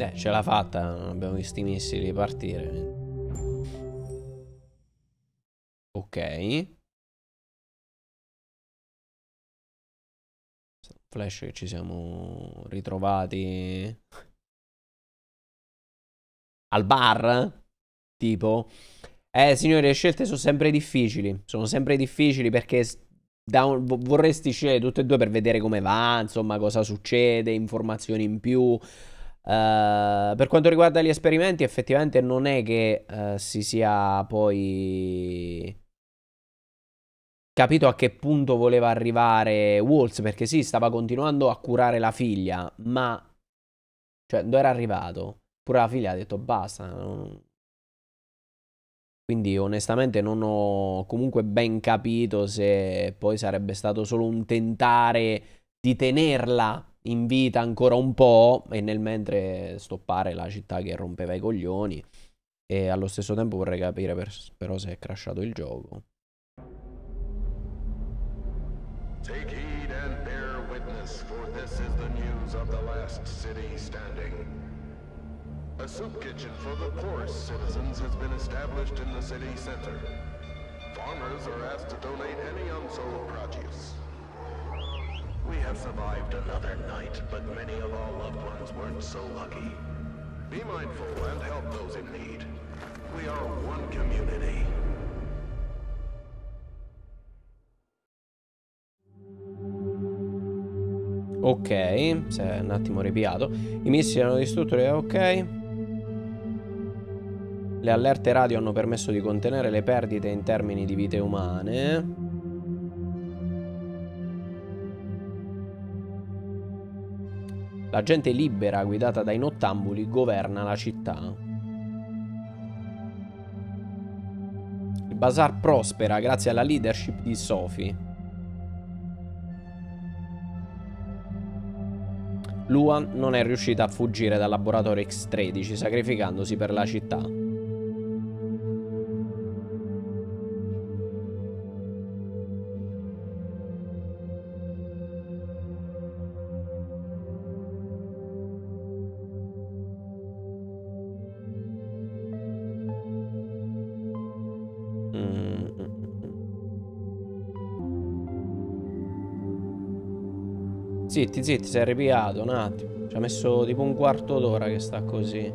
Eh, ce l'ha fatta, abbiamo visto i missili partire. Ok. Flash che ci siamo ritrovati al bar, tipo. Eh, signori, le scelte sono sempre difficili. Sono sempre difficili perché un- vo- vorresti scegliere tutte e due per vedere come va, insomma, cosa succede, informazioni in più. Eh, per quanto riguarda gli esperimenti, effettivamente non è che eh, si sia poi capito a che punto voleva arrivare Waltz, perché sì, stava continuando a curare la figlia, ma cioè, dove era arrivato? Pure la figlia ha detto basta. non- Quindi onestamente non ho comunque ben capito se poi sarebbe stato solo un tentare di tenerla in vita ancora un po' e nel mentre stoppare la città che rompeva i coglioni. E allo stesso tempo vorrei capire per- però se è crashato il gioco. Take heed and bear witness, for this is the news of the last city standing. A soup kitchen for the poorest citizens has been established in the city center. Farmers are asked to donate any unsold produce. We have survived another night, but many of our loved ones weren't so lucky. Be mindful and help those in need. We are one community. Ok, si è un attimo ripiato. I missili hanno distrutto le... Ok. Le allerte radio hanno permesso di contenere le perdite in termini di vite umane. La gente libera guidata dai nottambuli governa la città. Il bazar prospera grazie alla leadership di Sophie. Luan non è riuscita a fuggire dal laboratorio X-13 sacrificandosi per la città. Zitti, zitti, si è ripiato un attimo. Ci ha messo tipo un quarto d'ora che sta così.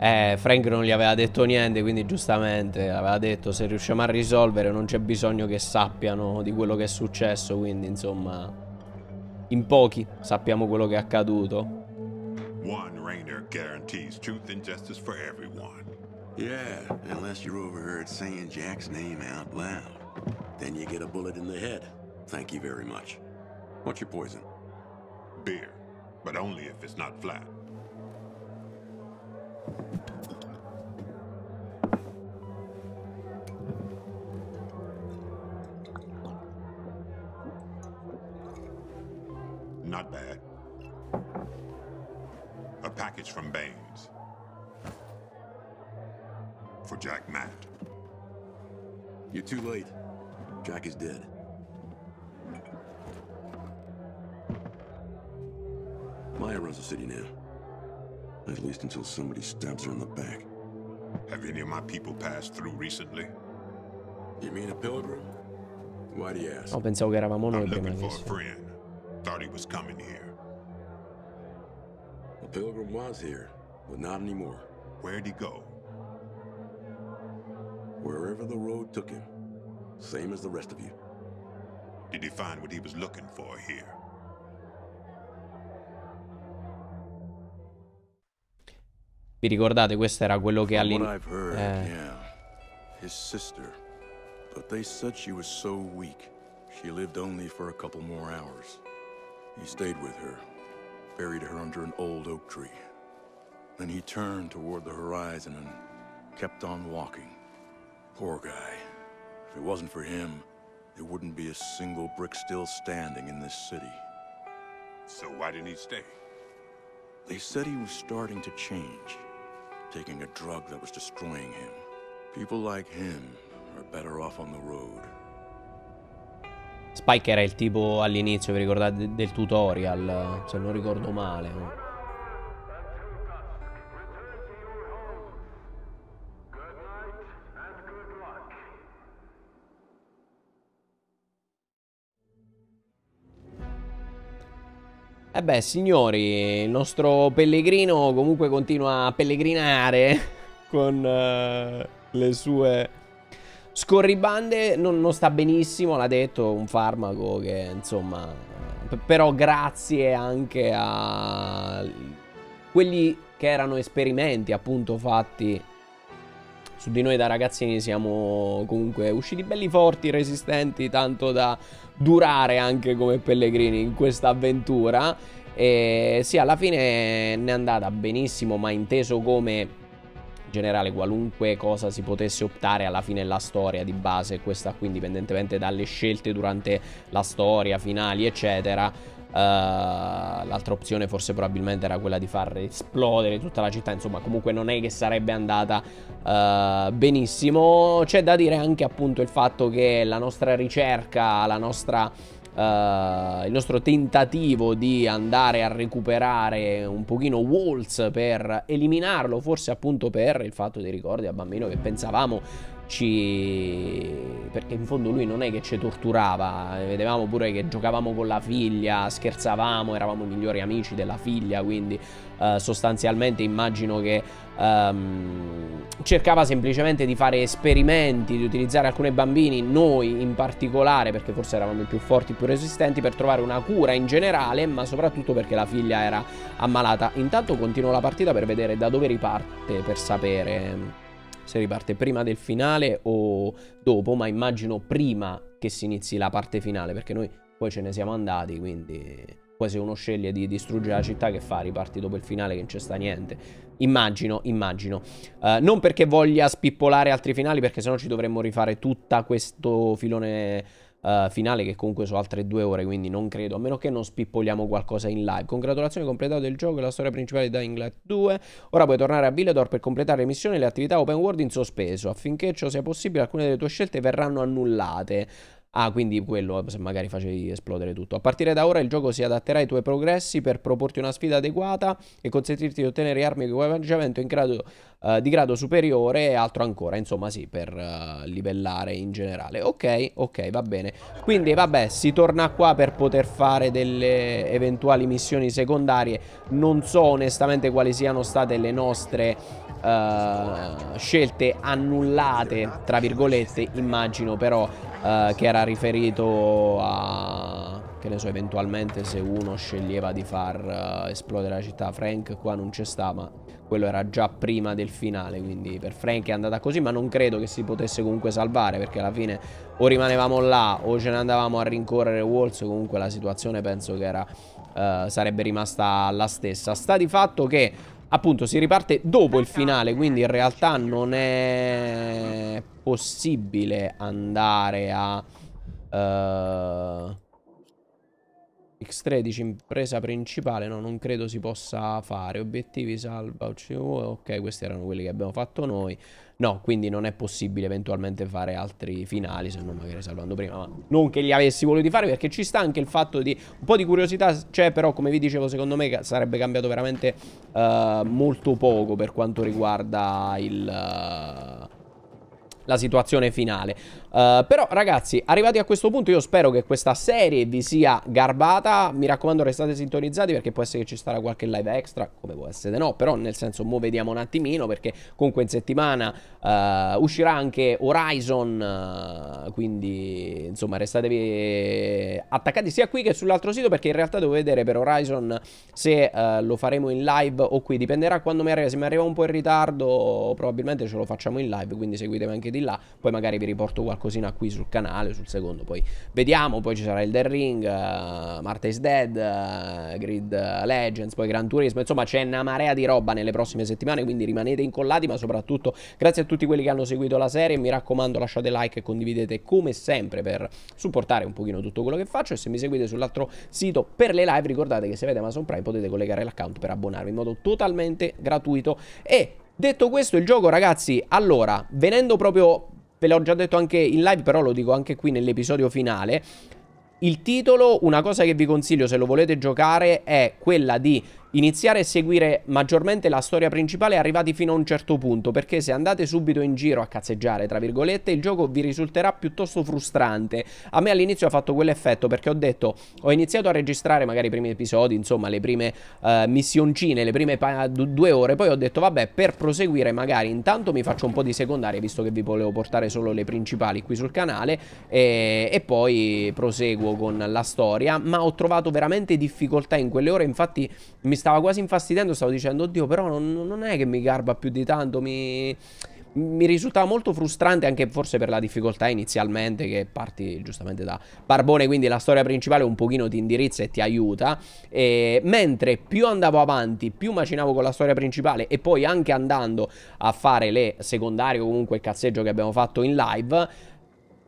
Eh, Frank non gli aveva detto niente, quindi giustamente aveva detto se riusciamo a risolvere non c'è bisogno che sappiano di quello che è successo, quindi insomma in pochi sappiamo quello che è accaduto. One Rainer guarantees truth and justice for everyone. Yeah, unless you're overheard saying Jack's name out loud. Then you get a bullet in the head. Thank you very much. What's your poison? Beer, but only if it's not flat. Thank you. Somebody in the back. Have any of my people passed through recently? You mean a pilgrim? Why do you ask? No, pensavo che eravamo noi I'm prima looking for a friend. Thought he was coming here. The pilgrim was here, but not anymore. Where'd he go? Wherever the road took him. Same as the rest of you. Did he find what he was looking for here? Vi ricordate questo era quello che From what all'inizio... I've heard, Eh, yeah. His sister. But they said she was so weak, she lived only for a couple more hours. He stayed with her, buried her under an old oak tree. Then he turned toward the horizon and kept on walking. Poor guy. If it wasn't for him, there wouldn't be a single brick still standing in this city. So why didn't he stay? They said he was starting to change, taking a drug that was destroying him. People like him are better off on the road. Spike era il tipo all'inizio, vi ricordate, de- del tutorial, se non ricordo male. E beh, signori, il nostro pellegrino comunque continua a pellegrinare [LAUGHS] con eh, le sue scorribande. Non, non sta benissimo, l'ha detto, un farmaco che insomma... p- Però grazie anche a quelli che erano esperimenti appunto fatti su di noi da ragazzini siamo comunque usciti belli forti, resistenti, tanto da durare anche come pellegrini in questa avventura. E sì, alla fine ne è andata benissimo, ma inteso come generale qualunque cosa si potesse optare alla fine la storia di base, questa qui indipendentemente dalle scelte durante la storia, finali, eccetera. Uh, l'altra opzione forse probabilmente era quella di far esplodere tutta la città, insomma comunque non è che sarebbe andata uh, benissimo. C'è da dire anche appunto il fatto che la nostra ricerca, la nostra, uh, il nostro tentativo di andare a recuperare un pochino Waltz per eliminarlo, forse appunto per il fatto dei ricordi a bambino che pensavamo ci... perché in fondo lui non è che ci torturava, vedevamo pure che giocavamo con la figlia, scherzavamo, eravamo i migliori amici della figlia, quindi uh, sostanzialmente immagino che um, cercava semplicemente di fare esperimenti, di utilizzare alcuni bambini, noi in particolare, perché forse eravamo i più forti, i più resistenti, per trovare una cura in generale, ma soprattutto perché la figlia era ammalata. Intanto continuo la partita per vedere da dove riparte, per sapere se riparte prima del finale o dopo, ma immagino prima che si inizi la parte finale, perché noi poi ce ne siamo andati, quindi poi se uno sceglie di distruggere la città che fa? Riparti dopo il finale che non c'è sta niente. Immagino, immagino. Uh, non perché voglia spippolare altri finali, perché sennò ci dovremmo rifare tutto questo filone uh, finale che comunque sono altre due ore, quindi non credo, a meno che non spippoliamo qualcosa in live. Congratulazioni, completato il gioco e la storia principale di Dying Light 2. Ora puoi tornare a Villedor per completare le missioni e le attività open world in sospeso. Affinché ciò sia possibile, alcune delle tue scelte verranno annullate. Ah, quindi quello, se magari facevi esplodere tutto. A partire da ora il gioco si adatterà ai tuoi progressi per proporti una sfida adeguata e consentirti di ottenere armi e equipaggiamento uh, di grado superiore e altro ancora. Insomma, sì, per uh, livellare in generale. Ok, ok, va bene. Quindi, vabbè, si torna qua per poter fare delle eventuali missioni secondarie. Non so onestamente quali siano state le nostre uh, scelte annullate, tra virgolette, immagino però uh, che era riferito a che ne so, eventualmente se uno sceglieva di far uh, esplodere la città. Frank qua non c'è sta, ma quello era già prima del finale, quindi per Frank è andata così, ma non credo che si potesse comunque salvare, perché alla fine o rimanevamo là o ce ne andavamo a rincorrere Walls, comunque la situazione penso che era, uh, sarebbe rimasta la stessa. Sta di fatto che appunto si riparte dopo il finale, quindi in realtà non è possibile andare a... Uh, X13 impresa principale. No non credo si possa fare. Obiettivi salva Ok questi erano quelli che abbiamo fatto noi No quindi non è possibile eventualmente fare altri finali Se non magari salvando prima Ma non che li avessi voluti fare Perché ci sta anche il fatto di Un po' di curiosità c'è Però come vi dicevo secondo me Sarebbe cambiato veramente uh, Molto poco per quanto riguarda il... Uh, la situazione finale. Uh, però ragazzi, arrivati a questo punto io spero che questa serie vi sia garbata. Mi raccomando restate sintonizzati perché può essere che ci sarà qualche live extra, come può essere no, però nel senso mo vediamo un attimino perché comunque in settimana uh, uscirà anche Horizon, uh, quindi insomma restatevi attaccati sia qui che sull'altro sito perché in realtà devo vedere per Horizon se lo faremo in live o qui, dipenderà quando mi arriva, se mi arriva un po' in ritardo probabilmente ce lo facciamo in live, quindi seguitemi anche di là, poi magari vi riporto qualcosa qualcosina qui sul canale, sul secondo, poi vediamo, poi ci sarà il The Ring, uh, Marta is Dead, uh, Grid Legends, poi Gran Turismo, insomma c'è una marea di roba nelle prossime settimane, quindi rimanete incollati, ma soprattutto grazie a tutti quelli che hanno seguito la serie, mi raccomando lasciate like e condividete come sempre per supportare un pochino tutto quello che faccio e se mi seguite sull'altro sito per le live ricordate che se avete Amazon Prime potete collegare l'account per abbonarvi in modo totalmente gratuito. E Detto questo, il gioco, ragazzi, allora, venendo proprio Ve l'ho già detto anche in live, però lo dico anche qui nell'episodio finale. Il titolo, una cosa che vi consiglio se lo volete giocare, è quella di iniziare a seguire maggiormente la storia principale arrivati fino a un certo punto, perché se andate subito in giro a cazzeggiare, tra virgolette, il gioco vi risulterà piuttosto frustrante. A me all'inizio ha fatto quell'effetto perché ho detto, ho iniziato a registrare magari i primi episodi, insomma, le prime uh, missioncine, le prime due ore, poi ho detto, vabbè, per proseguire magari intanto mi faccio un po' di secondarie, visto che vi volevo portare solo le principali qui sul canale, e, e poi proseguo con la storia, ma ho trovato veramente difficoltà in quelle ore, infatti mi stava quasi infastidendo, stavo dicendo, oddio, però non, non è che mi garba più di tanto, mi mi risultava molto frustrante anche forse per la difficoltà inizialmente che parti giustamente da Barbone quindi la storia principale un pochino ti indirizza e ti aiuta. E mentre più andavo avanti più macinavo con la storia principale e poi anche andando a fare le secondarie o comunque il cazzeggio che abbiamo fatto in live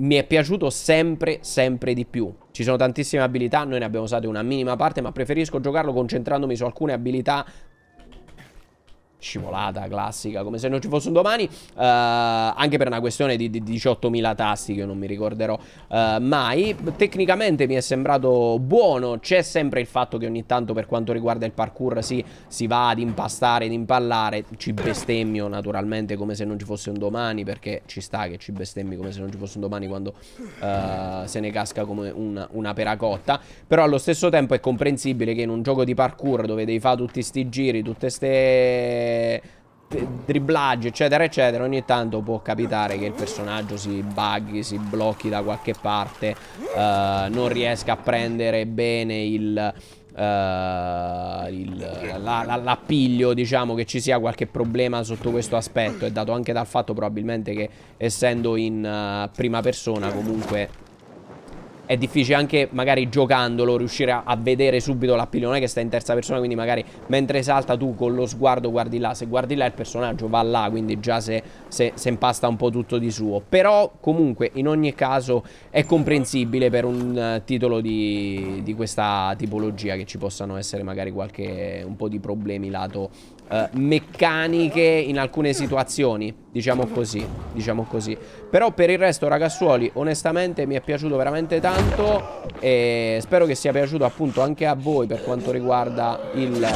mi è piaciuto sempre, sempre di più. Ci sono tantissime abilità, noi ne abbiamo usate una minima parte, ma preferisco giocarlo concentrandomi su alcune abilità scivolata classica come se non ci fosse un domani uh, anche per una questione di, di 18.000 tasti che io non mi ricorderò uh, mai. Tecnicamente mi è sembrato buono c'è sempre il fatto che ogni tanto per quanto riguarda il parkour si, si va ad impastare ad impallare ci bestemmio naturalmente come se non ci fosse un domani perché ci sta che ci bestemmi come se non ci fosse un domani quando uh, se ne casca come una, una peracotta. Però allo stesso tempo è comprensibile che in un gioco di parkour dove devi fare tutti sti giri tutte ste dribblaggi eccetera eccetera ogni tanto può capitare che il personaggio si buggi, si blocchi da qualche parte uh, non riesca a prendere bene il Uh, l'appiglio la, diciamo che ci sia qualche problema sotto questo aspetto. È dato anche dal fatto probabilmente che essendo in uh, prima persona comunque è difficile anche magari giocandolo riuscire a, a vedere subito è che sta in terza persona, quindi magari mentre salta tu con lo sguardo guardi là. Se guardi là il personaggio va là, quindi già se, se, se impasta un po' tutto di suo. Però comunque in ogni caso è comprensibile per un uh, titolo di, di questa tipologia che ci possano essere magari qualche un po' di problemi lato uh, meccaniche in alcune situazioni, diciamo così, diciamo così. Però per il resto ragazzuoli, onestamente mi è piaciuto veramente tanto e spero che sia piaciuto appunto anche a voi per quanto riguarda il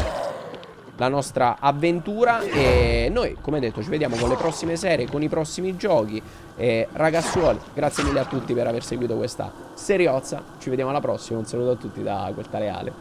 la nostra avventura. E noi come detto ci vediamo con le prossime serie con i prossimi giochi. E ragazzuoli grazie mille a tutti per aver seguito questa seriozza. Ci vediamo alla prossima. Un saluto a tutti da Quel Reale